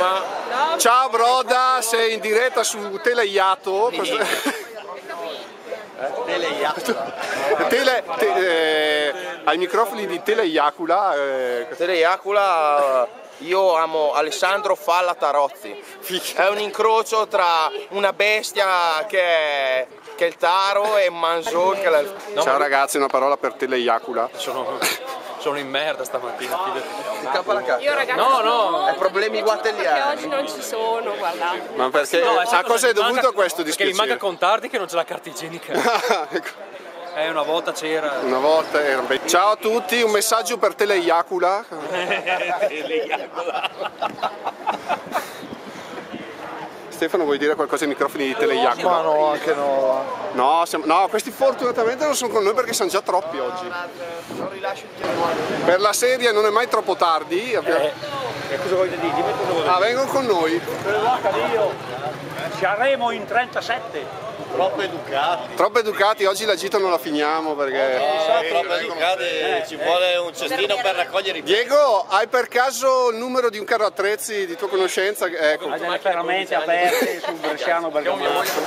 Roma. Ciao Broda, sei in diretta su Teleiato. Teleiacula. Tele, te, eh, ai microfoni di Teleiacula. Eh, Teleiacula, io amo Alessandro Falla Tarozzi. È un incrocio tra una bestia che è, che è il Taro e Manzon che è la... ciao ragazzi, una parola per Teleiacula. Sono, sono in merda stamattina, fidati. Scappa la cacca. Io ragazzi No, no, È problemi perché guatelliani. oggi non ci sono, guardate. Ma perché? No, a sai cosa è gli manca- dovuto questo Perché gli manca dispiacere? contardi che non c'è la carta igienica. Ecco, Eh, una volta c'era. Una volta era Ciao a tutti, un messaggio per Teleiacula. Stefano vuoi dire qualcosa ai microfoni di Teleiacula? Ma no, anche no. No, siamo- no, questi fortunatamente non sono con noi perché sono già troppi oggi. Per la serie non è mai troppo tardi. abbiamo- E cosa voglio dire? Dimmi cosa voglio Ah, vengono con noi. dire. Saremo in 37. Troppo educati, Troppo educati, oggi la gita non la finiamo perché... troppo educati, ci vuole un cestino per raccogliere i Diego, hai per caso il numero di un carro attrezzi di tua conoscenza? Ecco. Ha delle ferramente aperte sul bresciano bergamasco.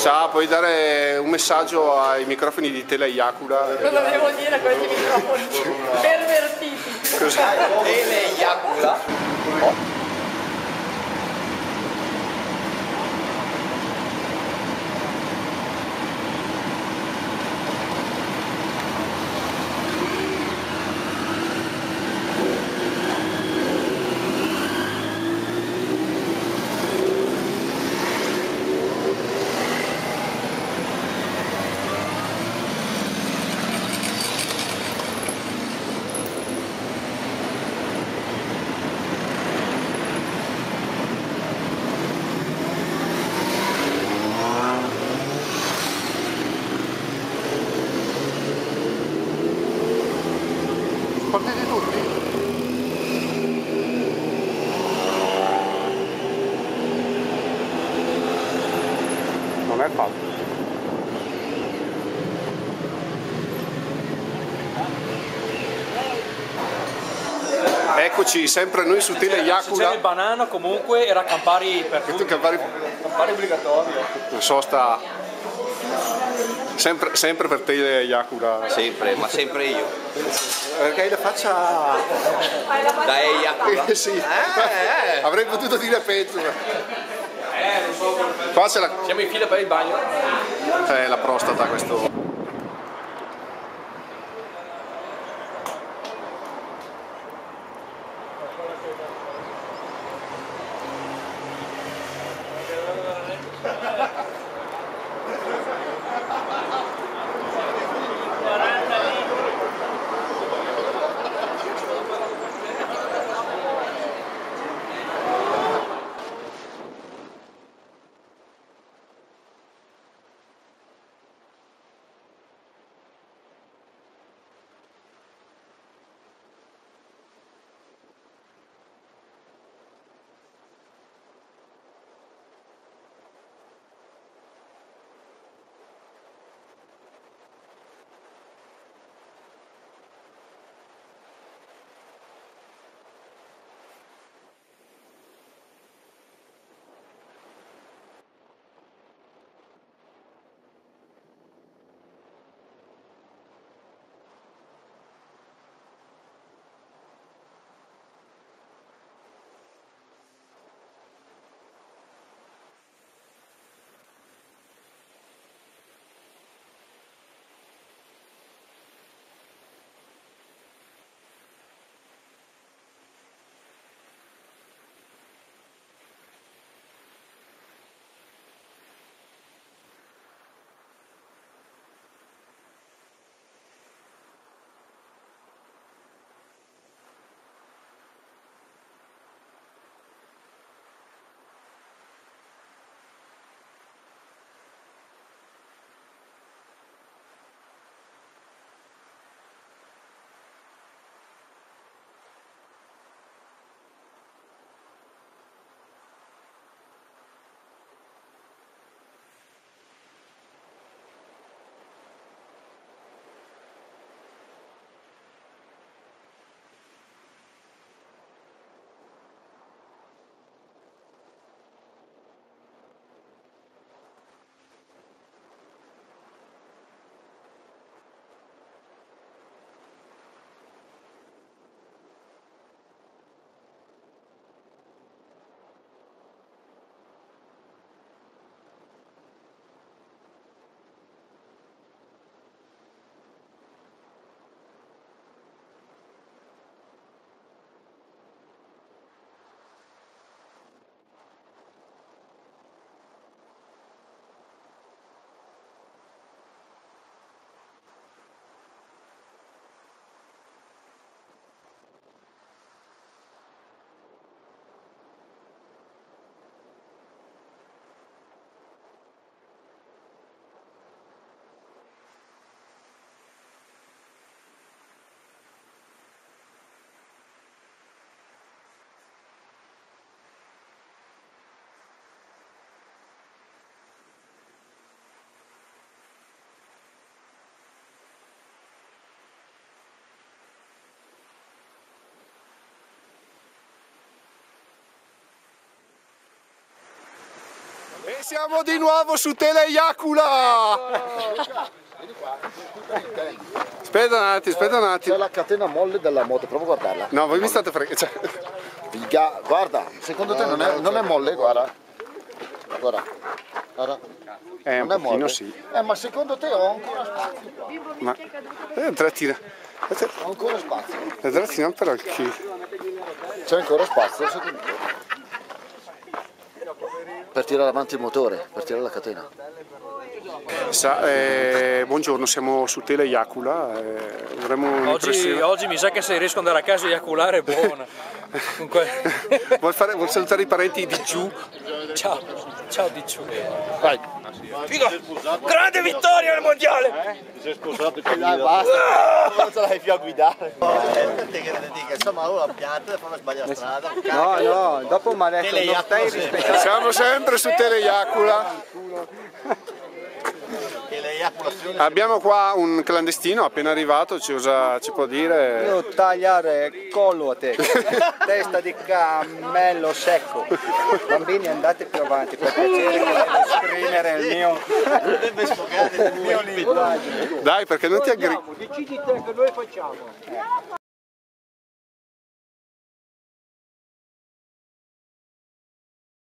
Ciao, puoi dare un messaggio ai microfoni di Teleiacula? Cosa devo dire a questi microfoni? Pervertiti. Teleiacula. Partiti È fatto. Eccoci, sempre noi su Se c'era il banano comunque era Campari per tutti. Campari, Campari obbligatorio. non so, sta sempre, sempre per Teleiacula. Sempre, ma sempre io. Perché hai la faccia... Da Eiacula. Eh, sì. Avrei potuto dire peggio. Qua c'è la, Siamo in fila per il bagno. è la prostata questo. Siamo di nuovo su Tele Iacula! Aspetta un attimo, aspetta un C'è attimo. la catena molle della moto, prova a guardarla. No, voi mi state fregando. Cioè, Figa, guarda, secondo te non è, non è molle? Guarda. Guarda. Guarda. eh, un Non è pochino molle? sì. Eh, ma secondo te ho ancora spazio? Ma. Eh, trattina. Eh, Ho ancora spazio. La trattina però chi. C'è ancora spazio secondo te? Per tirare avanti il motore, per tirare la catena. Sa, eh, buongiorno, siamo su Tele Iacula. Eh, Oggi, oggi mi sa che se riesco ad andare a casa e ejaculare è buona. Vuol, fare- vuol salutare i parenti di giù? ciao, ciao Dicciu. Vai. Grande vittoria al mondiale! Dai, basta. Non ce l'hai più a guidare. Te che ne dica, insomma, uno la pianta poi sbaglia la strada. No, no, dopo mi ha detto non stai rispettando. Siamo sempre su Tele Abbiamo qua un clandestino appena arrivato, ci, usa, ci può dire. Io tagliare collo a te, testa di cammello secco. Bambini andate più avanti per piacere che devo esprimere il mio, deve sfogare il il mio linguaggio. Dai, perché non ti aggri... Decidi te che noi facciamo.